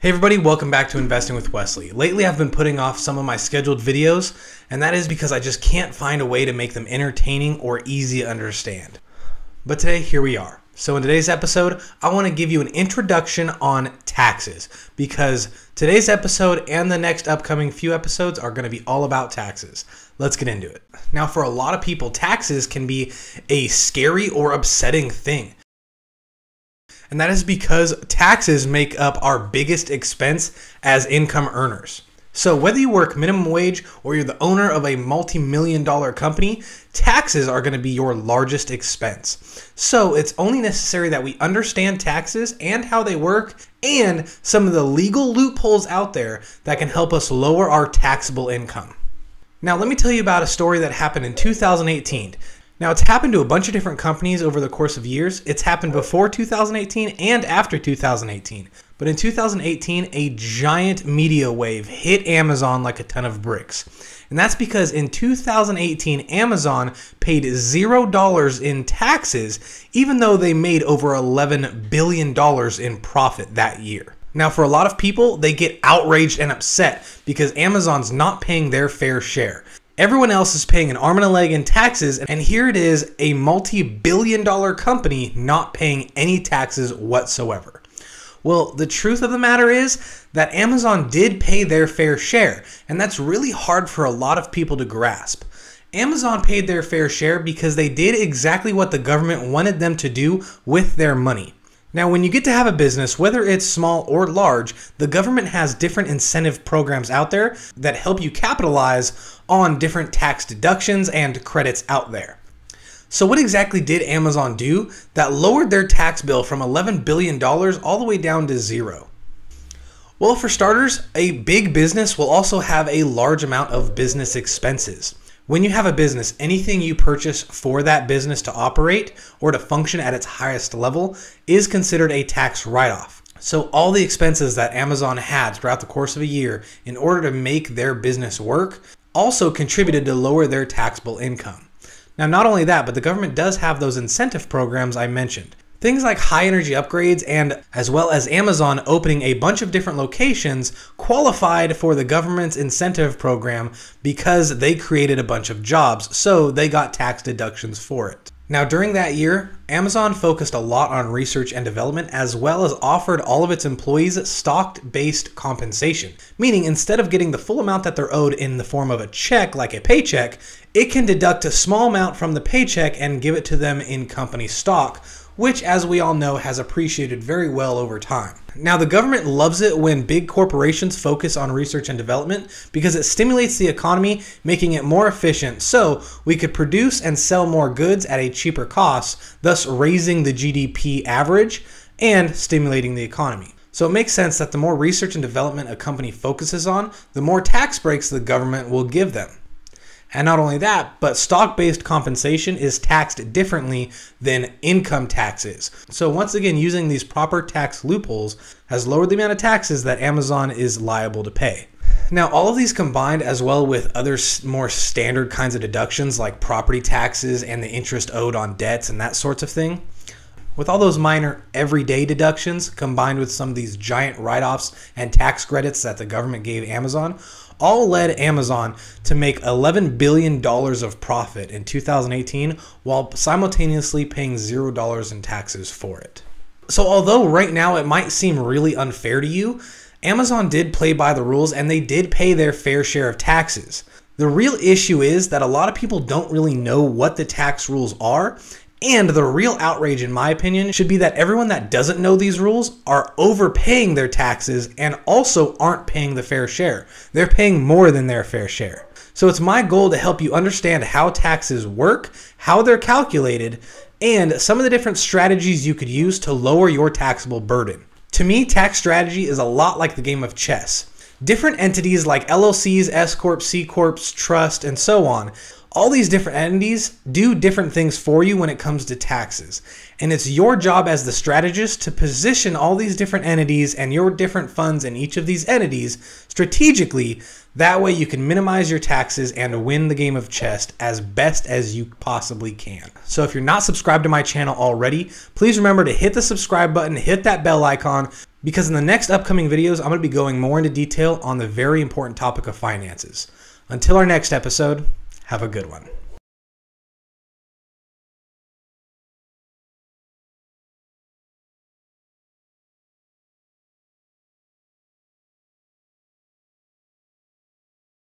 Hey everybody, welcome back to Investing with Wesley. Lately I've been putting off some of my scheduled videos, and that is because I just can't find a way to make them entertaining or easy to understand. But today, here we are. So in today's episode, I want to give you an introduction on taxes because today's episode and the next upcoming few episodes are going to be all about taxes. Let's get into it. Now, for a lot of people, taxes can be a scary or upsetting thing and that is because taxes make up our biggest expense as income earners. So, whether you work minimum wage or you're the owner of a multi million dollar company, taxes are going to be your largest expense. So, it's only necessary that we understand taxes and how they work and some of the legal loopholes out there that can help us lower our taxable income. Now, let me tell you about a story that happened in 2018. Now, it's happened to a bunch of different companies over the course of years. It's happened before 2018 and after 2018. But in 2018, a giant media wave hit Amazon like a ton of bricks. And that's because in 2018, Amazon paid $0 in taxes, even though they made over $11 billion in profit that year. Now, for a lot of people, they get outraged and upset because Amazon's not paying their fair share. Everyone else is paying an arm and a leg in taxes, and here it is a multi billion dollar company not paying any taxes whatsoever. Well, the truth of the matter is that Amazon did pay their fair share, and that's really hard for a lot of people to grasp. Amazon paid their fair share because they did exactly what the government wanted them to do with their money. Now, when you get to have a business, whether it's small or large, the government has different incentive programs out there that help you capitalize on different tax deductions and credits out there. So, what exactly did Amazon do that lowered their tax bill from $11 billion all the way down to zero? Well, for starters, a big business will also have a large amount of business expenses. When you have a business, anything you purchase for that business to operate or to function at its highest level is considered a tax write off. So, all the expenses that Amazon had throughout the course of a year in order to make their business work also contributed to lower their taxable income. Now, not only that, but the government does have those incentive programs I mentioned. Things like high energy upgrades and as well as Amazon opening a bunch of different locations qualified for the government's incentive program because they created a bunch of jobs, so they got tax deductions for it. Now, during that year, Amazon focused a lot on research and development as well as offered all of its employees stock based compensation, meaning instead of getting the full amount that they're owed in the form of a check, like a paycheck, it can deduct a small amount from the paycheck and give it to them in company stock which, as we all know, has appreciated very well over time. Now, the government loves it when big corporations focus on research and development because it stimulates the economy, making it more efficient so we could produce and sell more goods at a cheaper cost, thus raising the GDP average and stimulating the economy. So it makes sense that the more research and development a company focuses on, the more tax breaks the government will give them. And not only that, but stock based compensation is taxed differently than income taxes. So, once again, using these proper tax loopholes has lowered the amount of taxes that Amazon is liable to pay. Now, all of these combined, as well with other more standard kinds of deductions like property taxes and the interest owed on debts and that sorts of thing, with all those minor everyday deductions combined with some of these giant write offs and tax credits that the government gave Amazon, all led Amazon to make $11 billion of profit in 2018 while simultaneously paying $0 in taxes for it. So, although right now it might seem really unfair to you, Amazon did play by the rules and they did pay their fair share of taxes. The real issue is that a lot of people don't really know what the tax rules are and the real outrage, in my opinion, should be that everyone that doesn't know these rules are overpaying their taxes and also aren't paying the fair share. They're paying more than their fair share. So it's my goal to help you understand how taxes work, how they're calculated, and some of the different strategies you could use to lower your taxable burden. To me, tax strategy is a lot like the game of chess. Different entities like LLCs, S Corps, C Corps, Trust, and so on all these different entities do different things for you when it comes to taxes. And it's your job as the strategist to position all these different entities and your different funds in each of these entities strategically. That way you can minimize your taxes and win the game of chess as best as you possibly can. So if you're not subscribed to my channel already, please remember to hit the subscribe button, hit that bell icon, because in the next upcoming videos, I'm going to be going more into detail on the very important topic of finances. Until our next episode, have a good one.